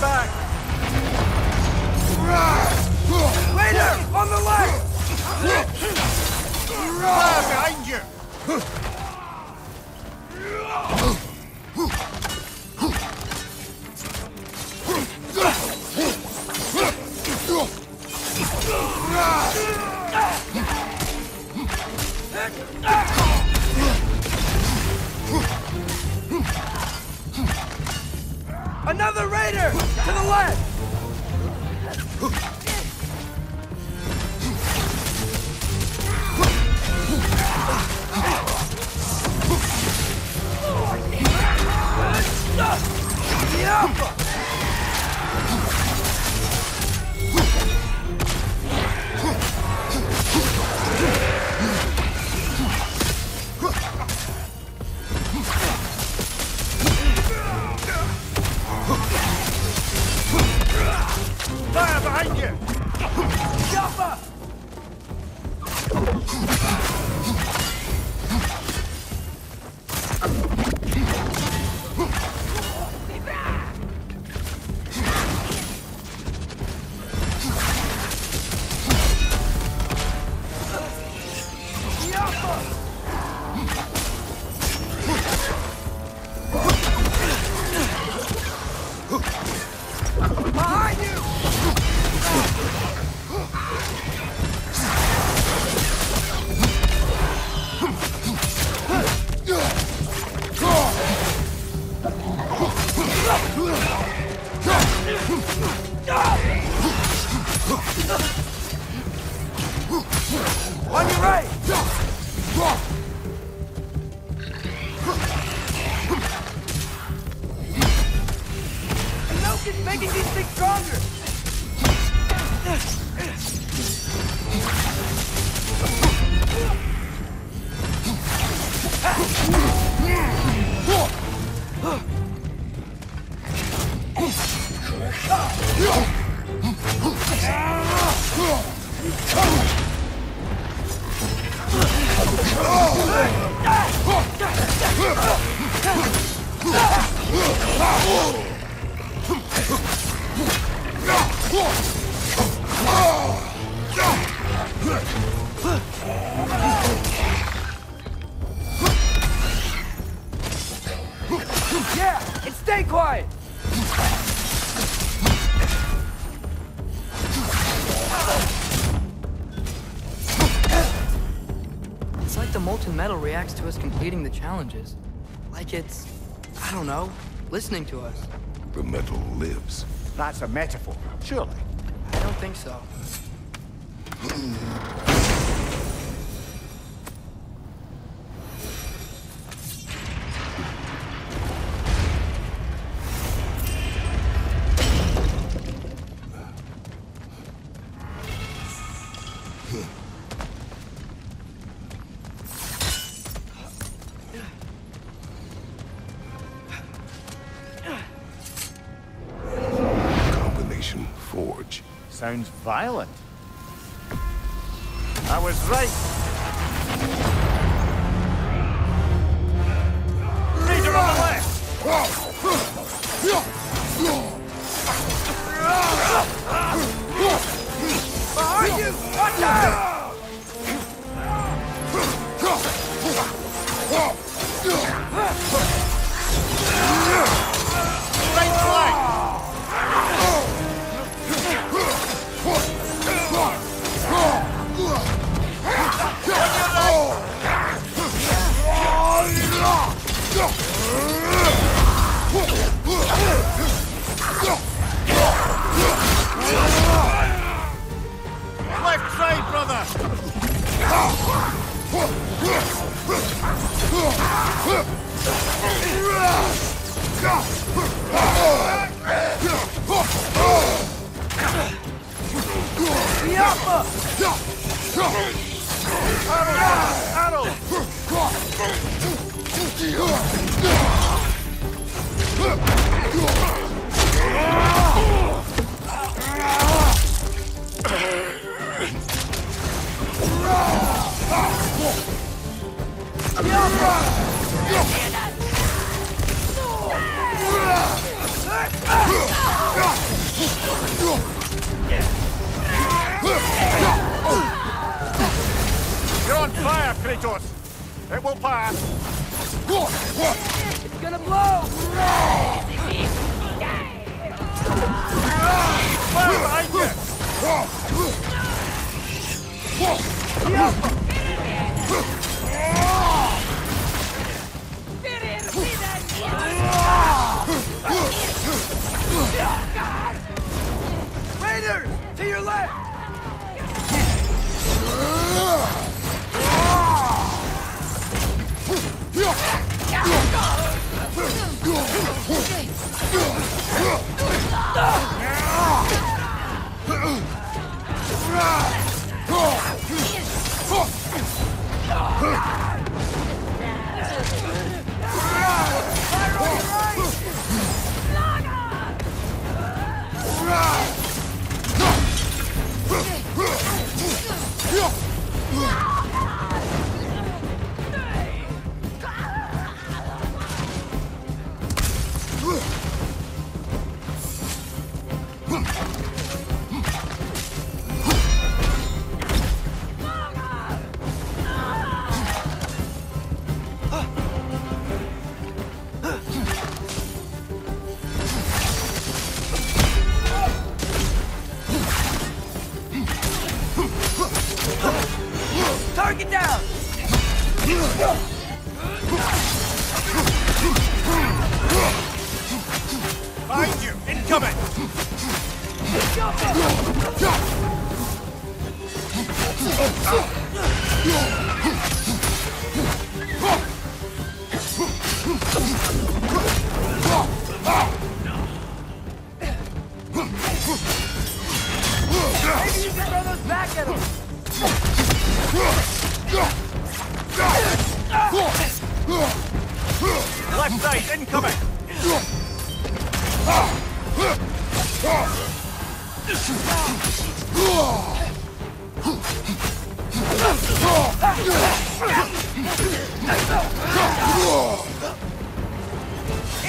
back! Later! On the left! Fire behind you! Another raider! To the left! Stronger! Completing the challenges. Like it's, I don't know, listening to us. The metal lives. That's a metaphor, surely. I don't think so. Sounds violent. I was right. Raider on the left! Behind you! Watch out! Bifrost! Arrow! You're on fire, Kratos! It will pass! It's gonna blow! Fire behind you! Raiders! To your left! Target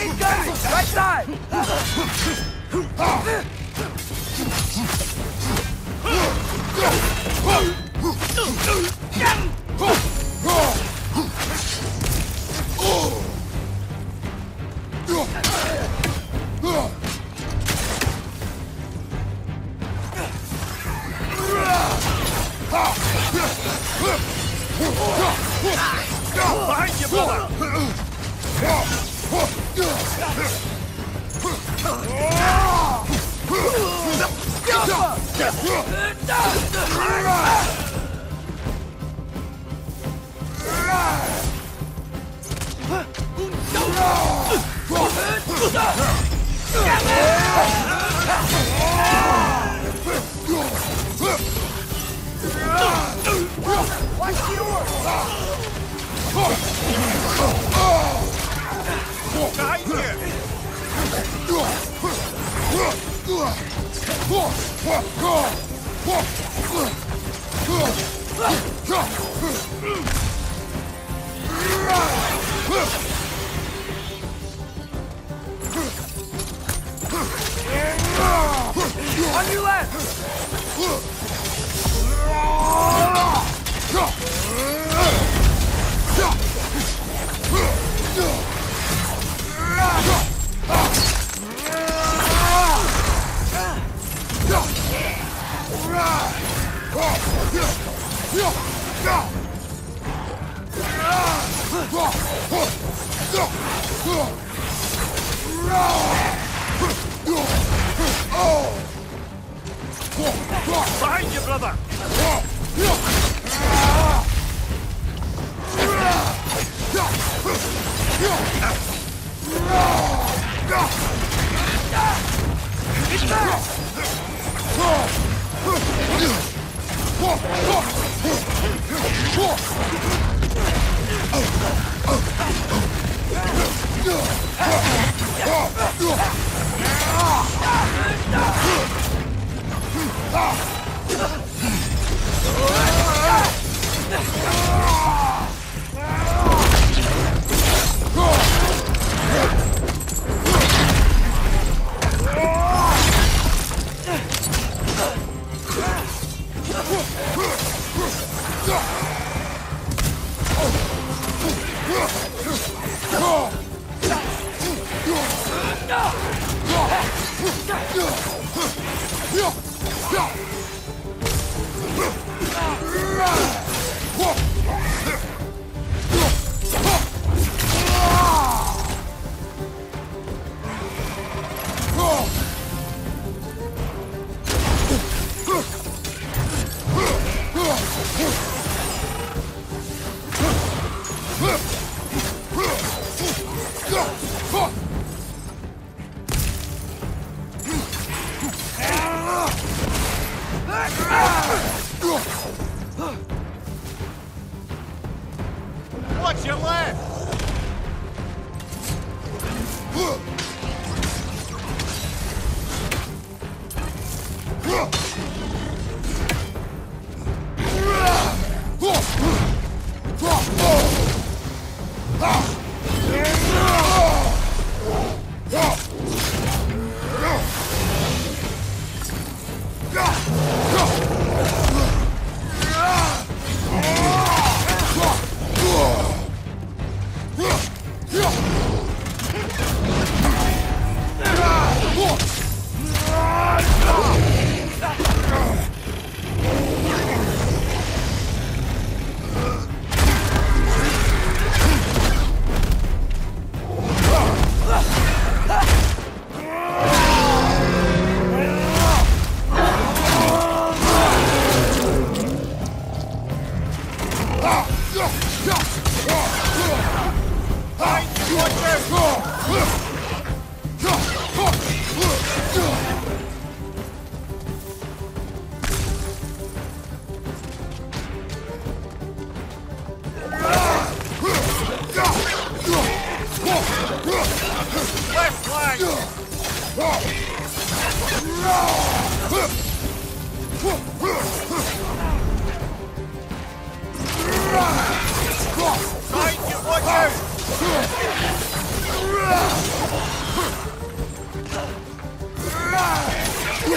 Incoming! Right side! Behind you, Behind On your left! Oh!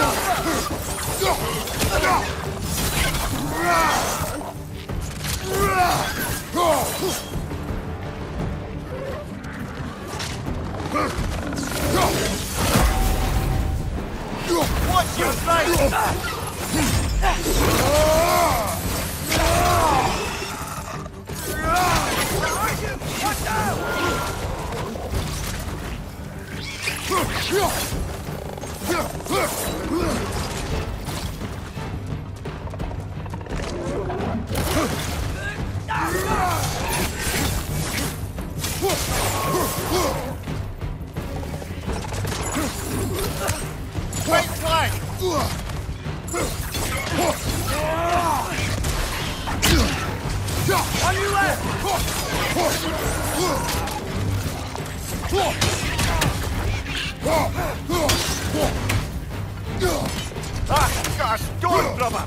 Watch your! Right Don't, brother!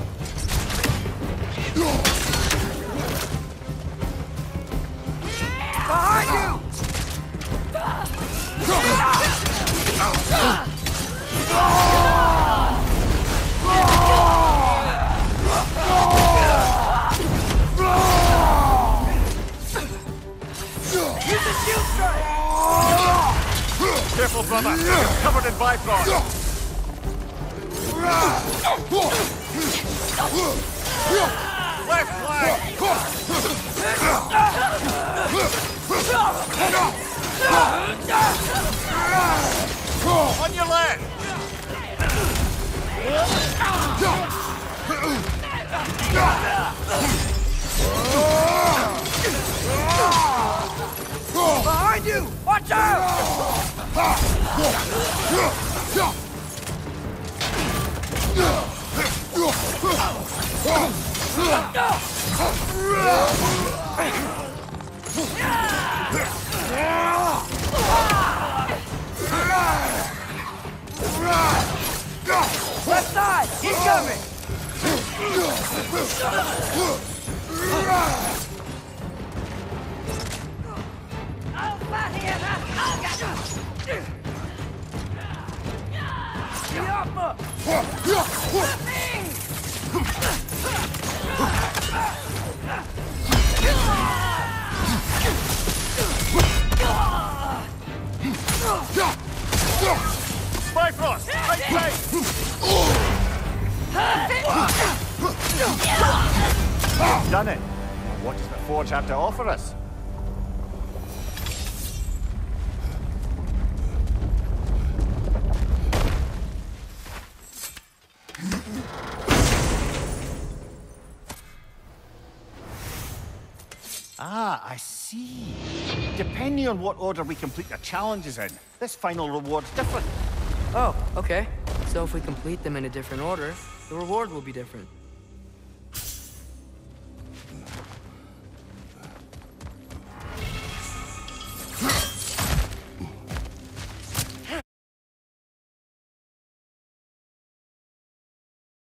Behind you! Careful, brother! You're covered in Bifrost! On your left! Behind you! Watch out! Left side! Incoming! Yapma! Bifrost! Right side! You've done it! What does the Forge have to offer us? Ah, I see. Depending on what order we complete the challenges in, this final reward's different. Oh, okay. So if we complete them in a different order, the reward will be different.